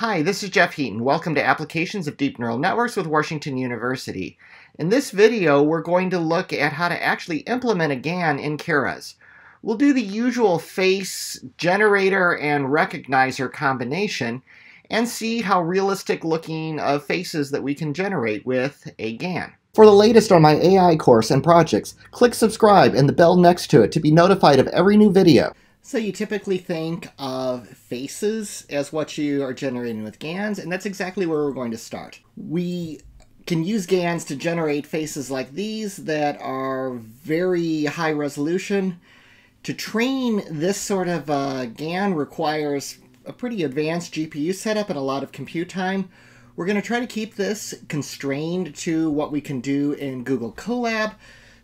Hi, this is Jeff Heaton. Welcome to Applications of Deep Neural Networks with Washington University. In this video, we're going to look at how to actually implement a GAN in Keras. We'll do the usual face, generator, and recognizer combination and see how realistic looking of faces that we can generate with a GAN. For the latest on my AI course and projects, click subscribe and the bell next to it to be notified of every new video. So you typically think of faces as what you are generating with GANs, and that's exactly where we're going to start. We can use GANs to generate faces like these that are very high resolution. To train this sort of uh, GAN requires a pretty advanced GPU setup and a lot of compute time. We're going to try to keep this constrained to what we can do in Google Colab,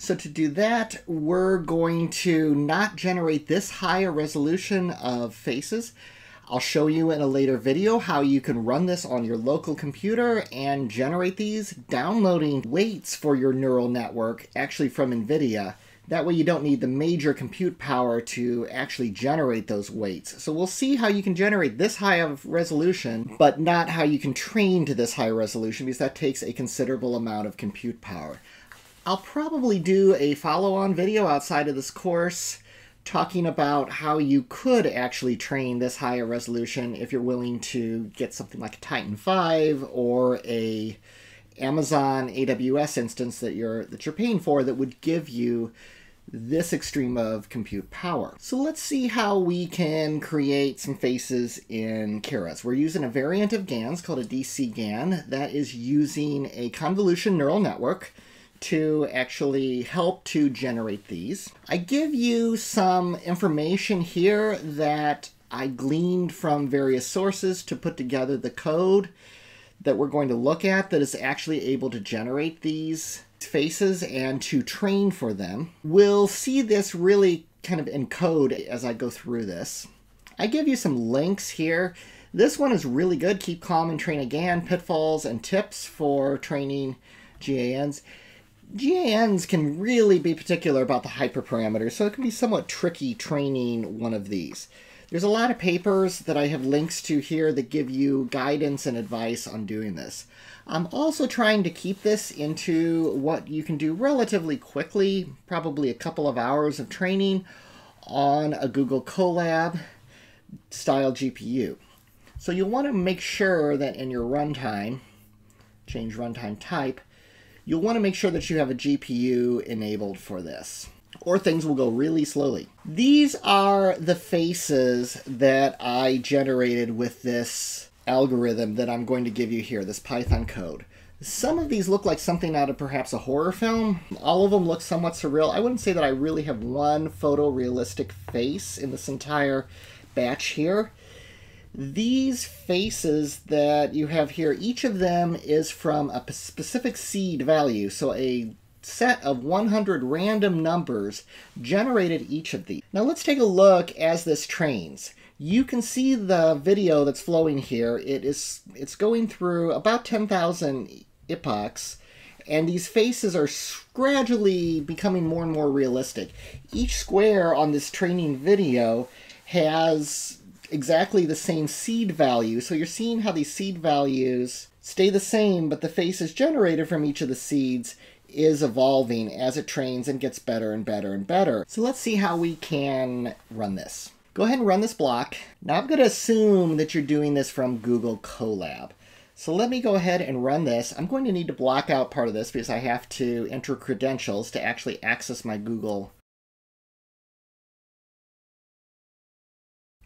so to do that, we're going to not generate this higher resolution of faces. I'll show you in a later video how you can run this on your local computer and generate these, downloading weights for your neural network actually from NVIDIA. That way you don't need the major compute power to actually generate those weights. So we'll see how you can generate this high of resolution, but not how you can train to this high resolution because that takes a considerable amount of compute power. I'll probably do a follow-on video outside of this course talking about how you could actually train this higher resolution if you're willing to get something like a Titan 5 or a Amazon AWS instance that you're that you're paying for that would give you this extreme of compute power. So let's see how we can create some faces in Keras. We're using a variant of GANs called a DC GAN that is using a convolution neural network to actually help to generate these. I give you some information here that I gleaned from various sources to put together the code that we're going to look at that is actually able to generate these faces and to train for them. We'll see this really kind of encode as I go through this. I give you some links here. This one is really good. Keep calm and train a GAN. Pitfalls and tips for training GANs. GANs can really be particular about the hyperparameters, so it can be somewhat tricky training one of these. There's a lot of papers that I have links to here that give you guidance and advice on doing this. I'm also trying to keep this into what you can do relatively quickly, probably a couple of hours of training on a Google Colab style GPU. So you'll want to make sure that in your runtime, change runtime type, you'll want to make sure that you have a GPU enabled for this or things will go really slowly. These are the faces that I generated with this algorithm that I'm going to give you here, this Python code. Some of these look like something out of perhaps a horror film. All of them look somewhat surreal. I wouldn't say that I really have one photorealistic face in this entire batch here. These faces that you have here, each of them is from a specific seed value. So a set of 100 random numbers generated each of these. Now let's take a look as this trains. You can see the video that's flowing here. It is it's going through about 10,000 epochs and these faces are gradually becoming more and more realistic. Each square on this training video has exactly the same seed value. So you're seeing how these seed values stay the same, but the faces generated from each of the seeds is evolving as it trains and gets better and better and better. So let's see how we can run this. Go ahead and run this block. Now I'm going to assume that you're doing this from Google Colab. So let me go ahead and run this. I'm going to need to block out part of this because I have to enter credentials to actually access my Google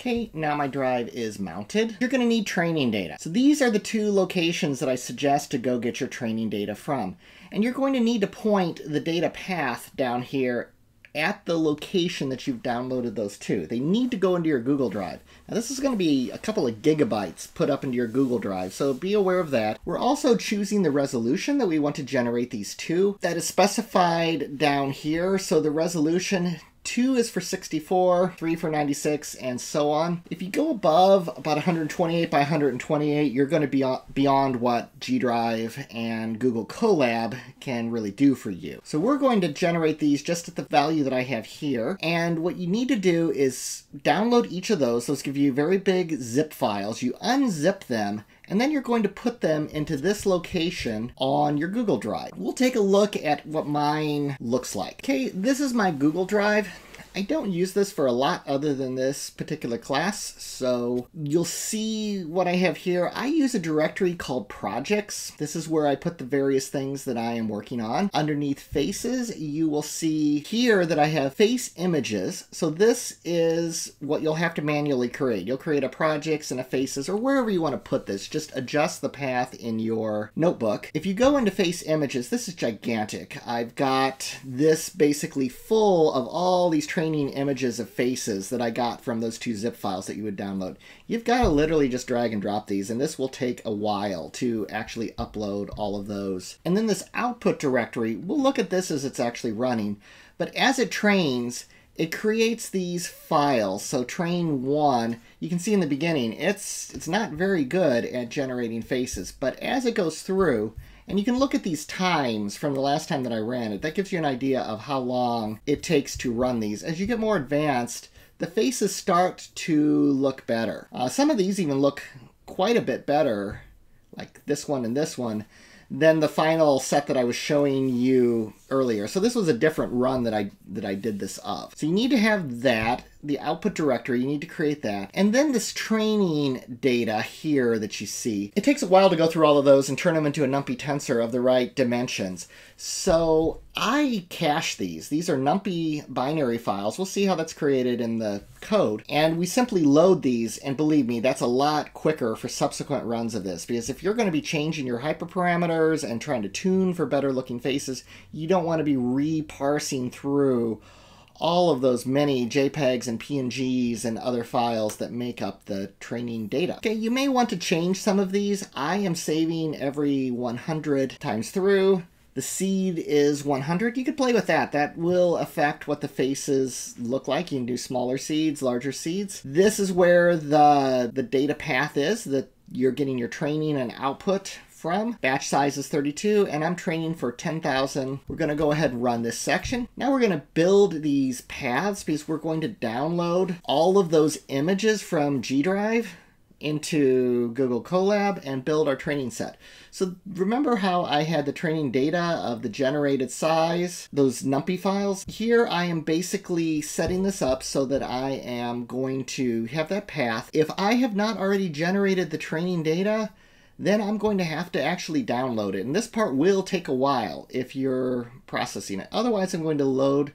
Okay, now my drive is mounted. You're going to need training data. So these are the two locations that I suggest to go get your training data from. And you're going to need to point the data path down here at the location that you've downloaded those to. They need to go into your Google Drive. Now this is going to be a couple of gigabytes put up into your Google Drive, so be aware of that. We're also choosing the resolution that we want to generate these to. That is specified down here, so the resolution 2 is for 64, 3 for 96, and so on. If you go above about 128 by 128, you're going to be beyond what G Drive and Google Colab can really do for you. So we're going to generate these just at the value that I have here. And what you need to do is download each of those. Those give you very big zip files. You unzip them and then you're going to put them into this location on your Google Drive. We'll take a look at what mine looks like. Okay, this is my Google Drive. I don't use this for a lot other than this particular class, so you'll see what I have here. I use a directory called projects. This is where I put the various things that I am working on. Underneath faces, you will see here that I have face images. So this is what you'll have to manually create. You'll create a projects and a faces or wherever you want to put this. Just adjust the path in your notebook. If you go into face images, this is gigantic. I've got this basically full of all these training images of faces that I got from those two zip files that you would download. You've got to literally just drag and drop these, and this will take a while to actually upload all of those. And then this output directory, we'll look at this as it's actually running, but as it trains, it creates these files. So train one, you can see in the beginning, it's it's not very good at generating faces, but as it goes through, and you can look at these times from the last time that I ran it. That gives you an idea of how long it takes to run these. As you get more advanced, the faces start to look better. Uh, some of these even look quite a bit better, like this one and this one, than the final set that I was showing you earlier. So this was a different run that I that I did this of. So you need to have that the output directory, you need to create that. And then this training data here that you see. It takes a while to go through all of those and turn them into a NumPy tensor of the right dimensions. So I cache these. These are NumPy binary files. We'll see how that's created in the code. And we simply load these, and believe me, that's a lot quicker for subsequent runs of this. Because if you're going to be changing your hyperparameters and trying to tune for better looking faces, you don't want to be reparsing through all of those many JPEGs and PNGs and other files that make up the training data. Okay, you may want to change some of these. I am saving every 100 times through. The seed is 100. You could play with that. That will affect what the faces look like. You can do smaller seeds, larger seeds. This is where the, the data path is that you're getting your training and output from. Batch size is 32, and I'm training for 10,000. We're going to go ahead and run this section. Now we're going to build these paths because we're going to download all of those images from G Drive into Google Colab and build our training set. So remember how I had the training data of the generated size, those NumPy files? Here I am basically setting this up so that I am going to have that path. If I have not already generated the training data, then I'm going to have to actually download it. And this part will take a while if you're processing it. Otherwise, I'm going to load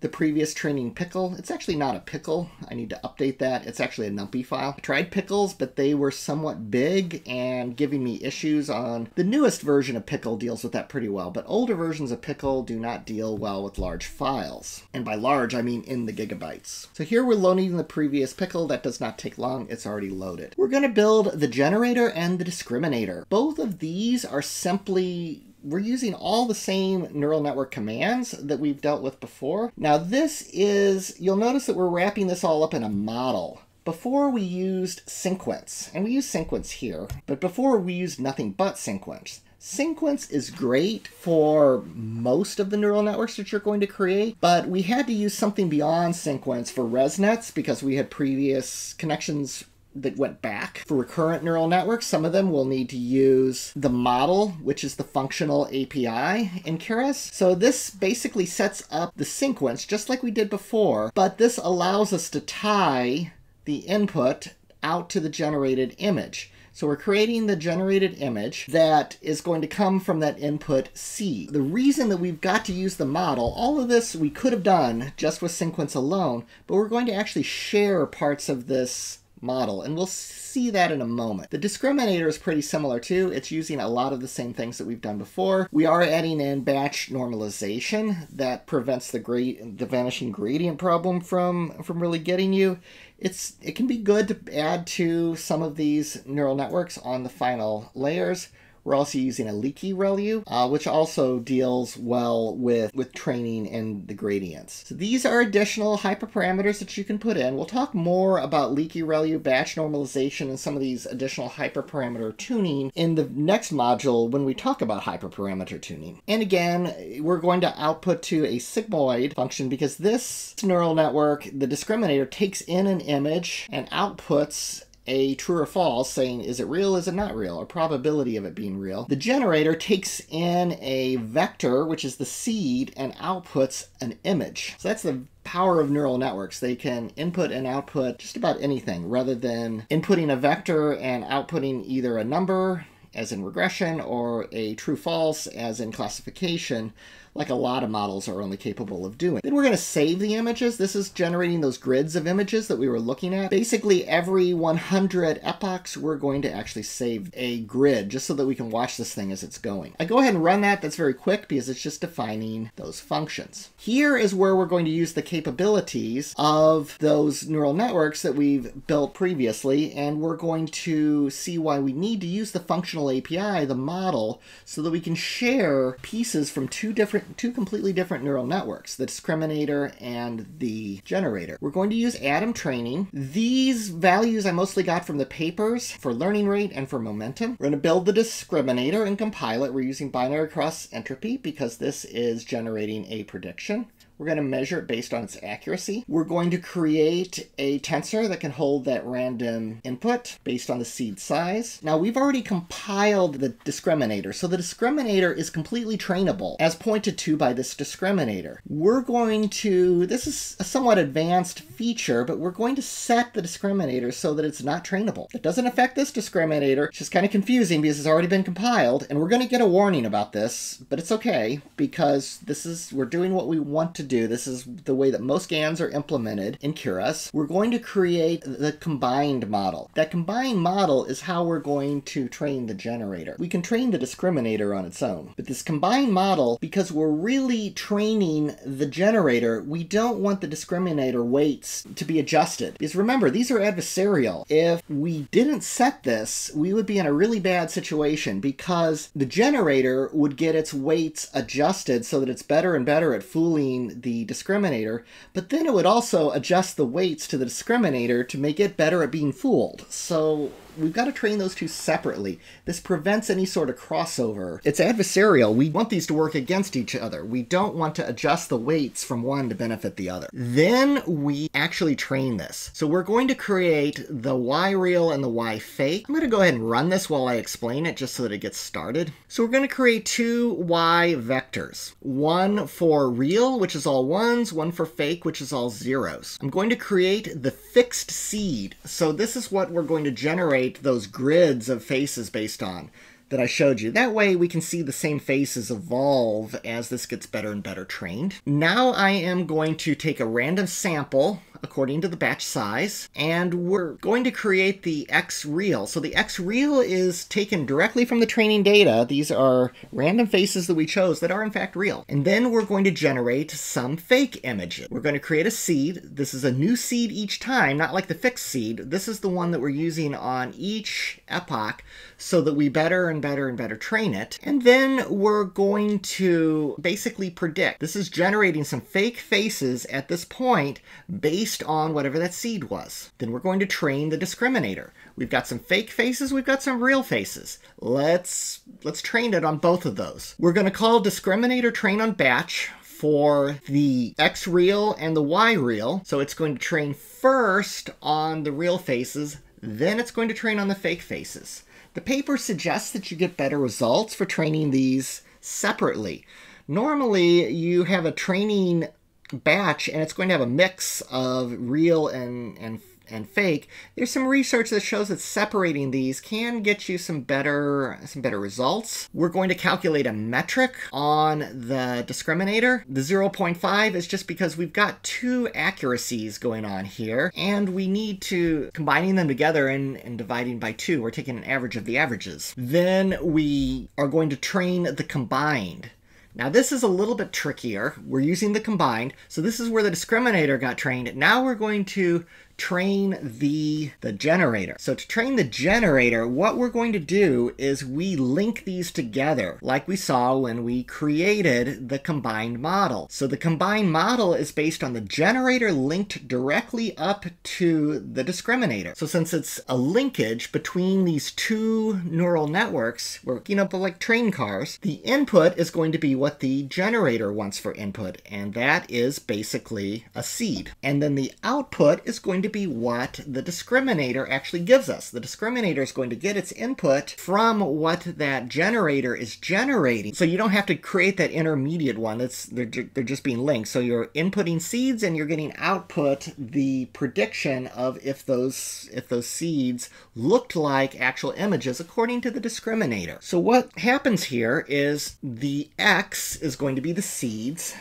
the previous training pickle. It's actually not a pickle. I need to update that. It's actually a numpy file. I tried pickles, but they were somewhat big and giving me issues on the newest version of pickle deals with that pretty well, but older versions of pickle do not deal well with large files. And by large, I mean in the gigabytes. So here we're loading the previous pickle. That does not take long. It's already loaded. We're going to build the generator and the discriminator. Both of these are simply we're using all the same neural network commands that we've dealt with before. Now this is, you'll notice that we're wrapping this all up in a model. Before we used sequence, and we use sequence here, but before we used nothing but sequence. Sequence is great for most of the neural networks that you're going to create, but we had to use something beyond sequence for ResNets because we had previous connections that went back. For recurrent neural networks, some of them will need to use the model, which is the functional API in Keras. So this basically sets up the sequence just like we did before, but this allows us to tie the input out to the generated image. So we're creating the generated image that is going to come from that input C. The reason that we've got to use the model, all of this we could have done just with sequence alone, but we're going to actually share parts of this model, and we'll see that in a moment. The discriminator is pretty similar too. It's using a lot of the same things that we've done before. We are adding in batch normalization that prevents the great the vanishing gradient problem from from really getting you. It's it can be good to add to some of these neural networks on the final layers. We're also using a leaky ReLU, uh, which also deals well with, with training and the gradients. So these are additional hyperparameters that you can put in. We'll talk more about leaky ReLU, batch normalization, and some of these additional hyperparameter tuning in the next module when we talk about hyperparameter tuning. And again, we're going to output to a sigmoid function because this neural network, the discriminator, takes in an image and outputs a true or false saying is it real is it not real or probability of it being real the generator takes in a vector which is the seed and outputs an image. So that's the power of neural networks. They can input and output just about anything rather than inputting a vector and outputting either a number as in regression or a true false as in classification like a lot of models are only capable of doing. Then we're going to save the images. This is generating those grids of images that we were looking at. Basically, every 100 epochs, we're going to actually save a grid just so that we can watch this thing as it's going. I go ahead and run that. That's very quick because it's just defining those functions. Here is where we're going to use the capabilities of those neural networks that we've built previously, and we're going to see why we need to use the functional API, the model, so that we can share pieces from two different different, two completely different neural networks, the discriminator and the generator. We're going to use ADaM training. These values I mostly got from the papers for learning rate and for momentum. We're going to build the discriminator and compile it. We're using binary cross entropy because this is generating a prediction. We're going to measure it based on its accuracy. We're going to create a tensor that can hold that random input based on the seed size. Now we've already compiled the discriminator, so the discriminator is completely trainable as pointed to by this discriminator. We're going to, this is a somewhat advanced feature, but we're going to set the discriminator so that it's not trainable. It doesn't affect this discriminator. It's just kind of confusing because it's already been compiled, and we're going to get a warning about this, but it's okay because this is, we're doing what we want to do. This is the way that most GANs are implemented in Keras. We're going to create the combined model. That combined model is how we're going to train the generator. We can train the discriminator on its own, but this combined model, because we're really training the generator, we don't want the discriminator weights to be adjusted. Because remember, these are adversarial. If we didn't set this, we would be in a really bad situation because the generator would get its weights adjusted so that it's better and better at fooling the discriminator, but then it would also adjust the weights to the discriminator to make it better at being fooled. So we've got to train those two separately. This prevents any sort of crossover. It's adversarial. We want these to work against each other. We don't want to adjust the weights from one to benefit the other. Then we actually train this. So we're going to create the Y real and the Y fake. I'm going to go ahead and run this while I explain it just so that it gets started. So we're going to create two Y vectors. One for real, which is all ones, one for fake, which is all zeros. I'm going to create the fixed seed. So this is what we're going to generate generate those grids of faces based on that I showed you. That way we can see the same faces evolve as this gets better and better trained. Now I am going to take a random sample according to the batch size, and we're going to create the X real. So the X real is taken directly from the training data. These are random faces that we chose that are in fact real. And then we're going to generate some fake images. We're going to create a seed. This is a new seed each time, not like the fixed seed. This is the one that we're using on each epoch so that we better and better and better train it. And then we're going to basically predict. This is generating some fake faces at this point based on whatever that seed was. Then we're going to train the discriminator. We've got some fake faces, we've got some real faces. Let's let's train it on both of those. We're going to call discriminator train on batch for the X real and the Y real. So it's going to train first on the real faces, then it's going to train on the fake faces. The paper suggests that you get better results for training these separately. Normally, you have a training batch and it's going to have a mix of real and, and and fake, there's some research that shows that separating these can get you some better some better results. We're going to calculate a metric on the discriminator. The 0.5 is just because we've got two accuracies going on here, and we need to combining them together and, and dividing by two. We're taking an average of the averages. Then we are going to train the combined. Now this is a little bit trickier. We're using the combined, so this is where the discriminator got trained. Now we're going to train the, the generator. So to train the generator, what we're going to do is we link these together like we saw when we created the combined model. So the combined model is based on the generator linked directly up to the discriminator. So since it's a linkage between these two neural networks, we're, you know, like train cars, the input is going to be what the generator wants for input, and that is basically a seed. And then the output is going to be what the discriminator actually gives us. The discriminator is going to get its input from what that generator is generating. So you don't have to create that intermediate one. It's they're, they're just being linked. So you're inputting seeds and you're getting output the prediction of if those if those seeds looked like actual images according to the discriminator. So what happens here is the x is going to be the seeds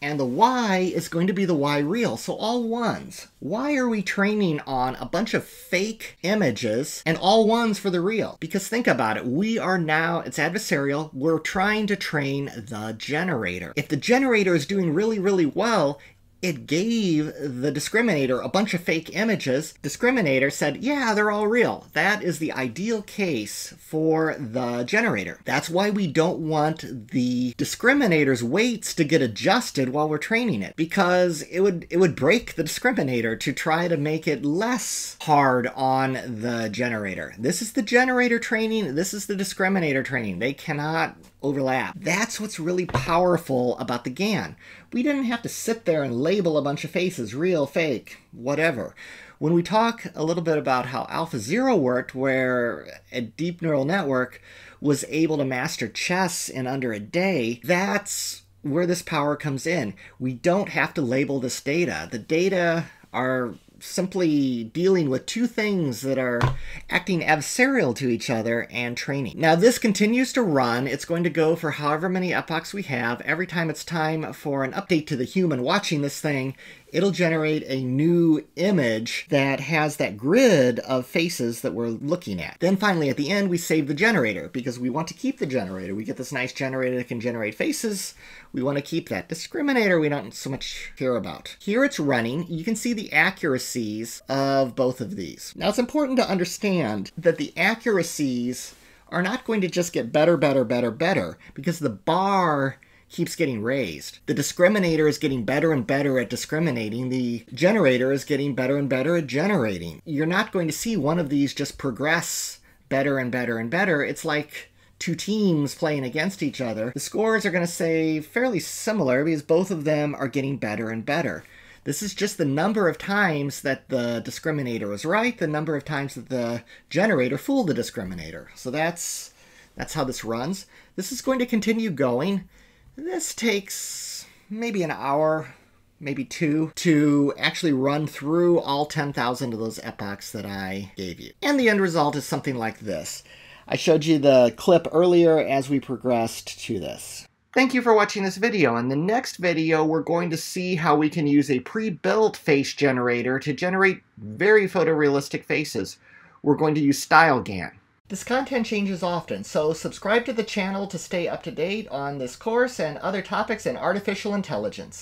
and the y is going to be the y real. So all ones. Why are we training on a bunch of fake images and all ones for the real? Because think about it, we are now, it's adversarial, we're trying to train the generator. If the generator is doing really, really well, it gave the discriminator a bunch of fake images. Discriminator said, yeah, they're all real. That is the ideal case for the generator. That's why we don't want the discriminator's weights to get adjusted while we're training it because it would it would break the discriminator to try to make it less hard on the generator. This is the generator training, this is the discriminator training. They cannot overlap. That's what's really powerful about the GAN. We didn't have to sit there and label a bunch of faces, real, fake, whatever. When we talk a little bit about how AlphaZero worked, where a deep neural network was able to master chess in under a day, that's where this power comes in. We don't have to label this data. The data are simply dealing with two things that are acting adversarial to each other and training. Now this continues to run. It's going to go for however many epochs we have. Every time it's time for an update to the human watching this thing, it'll generate a new image that has that grid of faces that we're looking at. Then finally at the end we save the generator because we want to keep the generator. We get this nice generator that can generate faces. We want to keep that. Discriminator we don't so much care about. Here it's running. You can see the accuracies of both of these. Now it's important to understand that the accuracies are not going to just get better, better, better, better, because the bar keeps getting raised. The discriminator is getting better and better at discriminating. The generator is getting better and better at generating. You're not going to see one of these just progress better and better and better. It's like two teams playing against each other. The scores are going to say fairly similar because both of them are getting better and better. This is just the number of times that the discriminator was right, the number of times that the generator fooled the discriminator. So that's that's how this runs. This is going to continue going. This takes maybe an hour, maybe two, to actually run through all 10,000 of those epochs that I gave you. And the end result is something like this. I showed you the clip earlier as we progressed to this. Thank you for watching this video. In the next video, we're going to see how we can use a pre-built face generator to generate very photorealistic faces. We're going to use StyleGAN. This content changes often, so subscribe to the channel to stay up to date on this course and other topics in artificial intelligence.